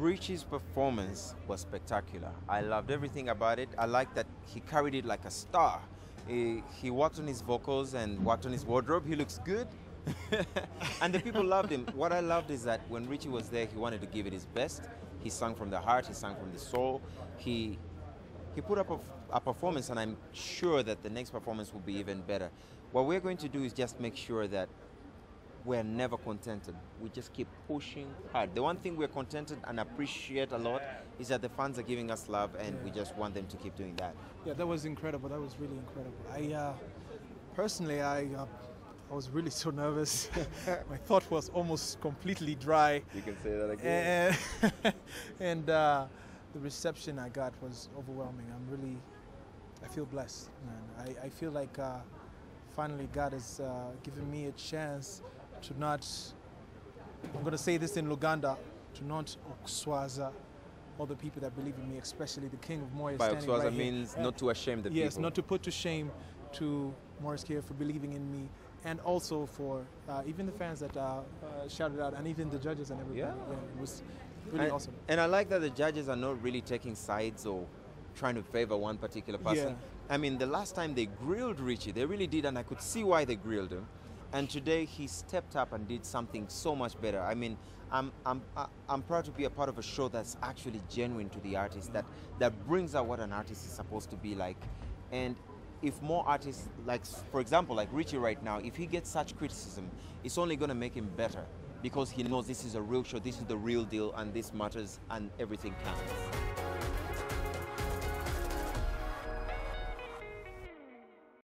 Richy's performance was spectacular. I loved everything about it. I liked that he carried it like a star. He, he worked on his vocals and worked on his wardrobe. He looks good. and the people loved him. What I loved is that when Richy was there, he wanted to give it his best. He sang from the heart, he sang from the soul. He he put up a, a performance, and I'm sure that the next performance will be even better. What we're going to do is just make sure that we're never contented. We just keep pushing hard. The one thing we're contented and appreciate a lot is that the fans are giving us love, and yeah. we just want them to keep doing that. Yeah, that was incredible. That was really incredible. I uh, personally, I. Uh, I was really so nervous. My thought was almost completely dry. You can say that again. And, and uh, the reception I got was overwhelming. I'm really, I feel blessed, man. I, I feel like uh, finally God has uh, given me a chance to not, I'm going to say this in Luganda, to not okuswaza all the people that believe in me, especially the King of Moyo. By okuswaza right means here. not to shame the yes, people. Yes, not to put to shame to Maurice Kirya for believing in me and also for uh, even the fans that uh, uh, shouted out and even the judges and everything. Yeah. yeah it was really and, awesome. And I like that the judges are not really taking sides or trying to favor one particular person. Yeah. I mean, the last time they grilled Richy, they really did, and I could see why they grilled him. And today he stepped up and did something so much better. I mean, I'm, I'm, I'm proud to be a part of a show that's actually genuine to the artist, that, that brings out what an artist is supposed to be like. And if more artists, like for example, like Richy right now, if he gets such criticism, it's only going to make him better because he knows this is a real show, this is the real deal, and this matters, and everything counts.